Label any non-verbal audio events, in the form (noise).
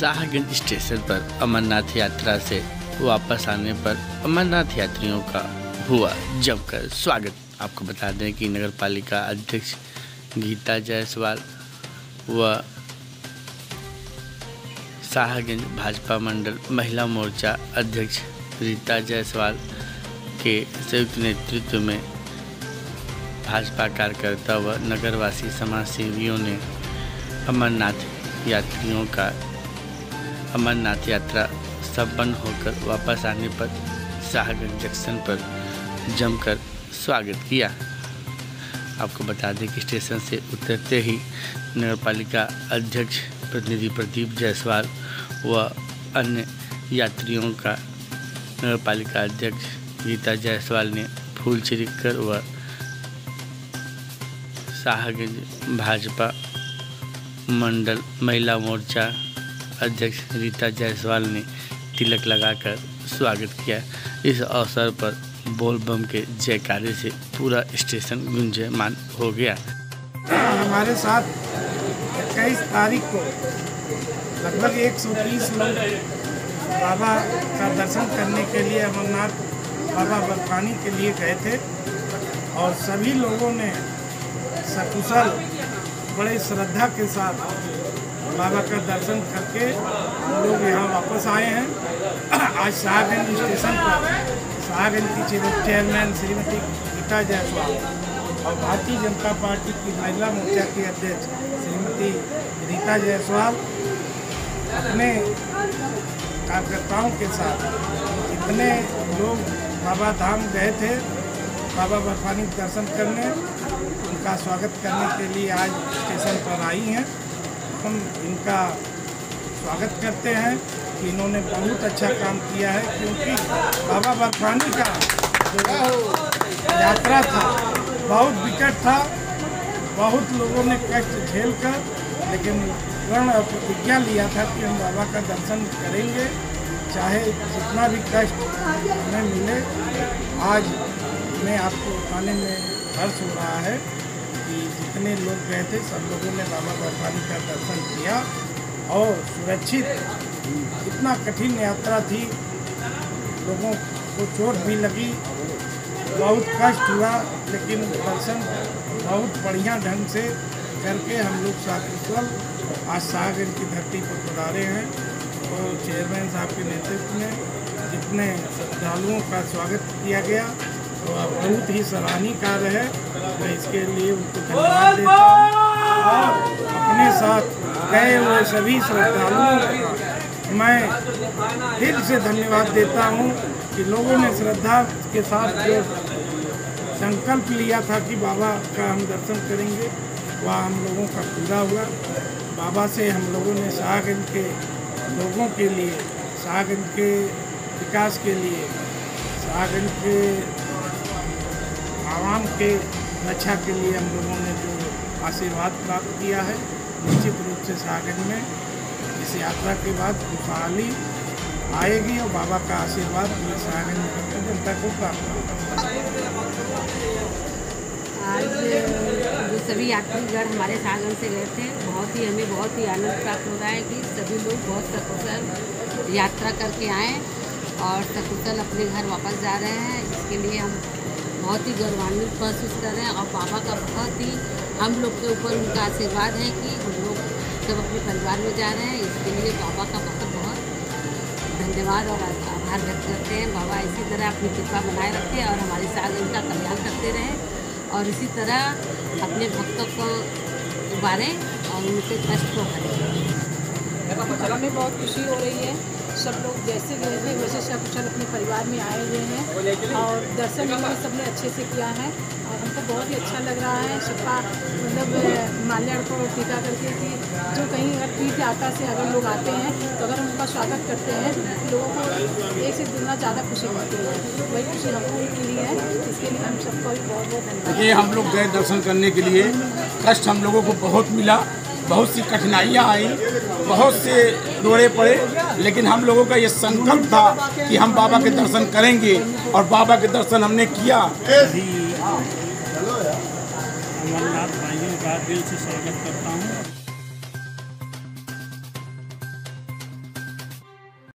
Shahganj station पर अमरनाथ यात्रा से वापस आने पर अमरनाथ यात्रियों का हुआ जमकर स्वागत। आपको बता दें कि नगर पालिका अध्यक्ष गीता जायसवाल व शाहगंज भाजपा मंडल महिला मोर्चा अध्यक्ष रीता जायसवाल के संयुक्त नेतृत्व में भाजपा कार्यकर्ता व नगरवासी समाज सेवियों ने अमरनाथ यात्रियों का अमरनाथ यात्रा संपन्न होकर वापस आने पर शाहगंज जंक्शन पर जमकर स्वागत किया। आपको बता दें कि स्टेशन से उतरते ही नगरपालिका अध्यक्ष प्रतिनिधि प्रदीप जायसवाल व अन्य यात्रियों का नगरपालिका अध्यक्ष गीता जायसवाल ने फूल छिड़क कर व शाहगंज भाजपा मंडल महिला मोर्चा अध्यक्ष रीता जायसवाल ने तिलक लगाकर स्वागत किया। इस अवसर पर बोलबम के जयकारे से पूरा स्टेशन गुंजयमान हो गया। हमारे साथ इक्कीस तारीख को लगभग 130 लोग बाबा का दर्शन करने के लिए अमरनाथ बाबा बर्फानी के लिए गए थे और सभी लोगों ने सकुशल बड़े श्रद्धा के साथ बाबा का दर्शन करके लोग यहाँ वापस आए हैं। (clears throat) आज शाहगंज स्टेशन पर शाहगंज की चेयरमैन श्रीमती गीता जायसवाल और भारतीय जनता पार्टी की महिला मोर्चा की अध्यक्ष श्रीमती रीता जायसवाल अपने कार्यकर्ताओं के साथ जितने लोग बाबा धाम गए थे, बाबा बर्फानी दर्शन करने, उनका स्वागत करने के लिए आज स्टेशन पर आई हैं। हम इनका स्वागत करते हैं कि इन्होंने बहुत अच्छा काम किया है, क्योंकि बाबा बर्फानी का जो यात्रा था, बहुत विकट था, बहुत लोगों ने कष्ट झेल कर लेकिन प्रण और प्रतिज्ञा लिया था कि हम बाबा का दर्शन करेंगे, चाहे जितना भी कष्ट हमें मिले। आज मैं आपको बताने में हर्ष हो रहा है। कि जितने लोग गए थे, सब लोगों ने बाबा बर्फानी का दर्शन किया और सुरक्षित। इतना कठिन यात्रा थी, लोगों को चोट भी लगी। बहुत कष्ट हुआ, लेकिन दर्शन बहुत बढ़िया ढंग से करके हम लोग साकुशल आज सागर की धरती पर पधारे हैं। और चेयरमैन साहब के नेतृत्व में जितने श्रद्धालुओं का स्वागत किया गया तो बहुत ही सराहनीय कार्य है। मैं इसके लिए उनको धन्यवाद देता हूँ। और अपने साथ गए हुए सभी श्रद्धालुओं का मैं दिल से धन्यवाद देता हूँ कि लोगों ने श्रद्धा के साथ जो संकल्प लिया था कि बाबा का हम दर्शन करेंगे वह हम लोगों का पूरा हुआ। बाबा से हम लोगों ने शाहगंज के लोगों के लिए शाहगंज के विकास के लिए शाहगंज के आवाम के रक्षा के लिए हम लोगों ने जो आशीर्वाद प्राप्त किया है, निश्चित रूप से सागर में इस यात्रा के बाद खुशहाली आएगी और बाबा का आशीर्वाद पूरे सागर में जनता को प्राप्त होगा। आज जो सभी यात्रीगण हमारे सागर से गए थे, बहुत ही हमें बहुत ही आनंद प्राप्त हो रहा है कि सभी लोग बहुत सकुशल यात्रा करके आए और सकुशल अपने घर वापस जा रहे हैं। इसके लिए हम बहुत ही गौरवान्वित महसूस कर रहे हैं और बाबा का बहुत ही हम लोग के ऊपर उनका आशीर्वाद है कि हम लोग जब अपने परिवार में जा रहे हैं। इसके लिए बाबा का बहुत बहुत धन्यवाद और आभार व्यक्त करते हैं। बाबा इसी तरह अपनी कृपा बनाए रखें और हमारे साथ उनका कल्याण करते रहें और इसी तरह अपने भक्तों को उबारें और उनके कष्ट को हरें हमें बहुत खुशी हो रही है। सब लोग जैसे गए वैसे सकुशल अपने परिवार में आए हुए हैं और दर्शन भी सबने अच्छे से किया है। और हमको बहुत ही अच्छा लग रहा है सबका मतलब माल्यार्पण को टीका करके कि जो कहीं अगर तीर्थ यात्रा से अगर लोग आते हैं तो अगर हम उनका स्वागत करते हैं तो लोगों को एक से दुना ज़्यादा खुशी मिलती है। वही खुशी हमको के लिए है इसके लिए हम सबको भी बहुत बहुत धन्यवाद। ये हम लोग गए दर्शन करने के लिए। कष्ट हम लोगों को बहुत मिला, बहुत सी कठिनाइयाँ आई बहुत से दौरे पड़े, लेकिन हम लोगों का ये संकल्प था कि हम बाबा के दर्शन करेंगे और बाबा के दर्शन हमने किया। अमरनाथ भाइयों का दिल से स्वागत करता हूँ।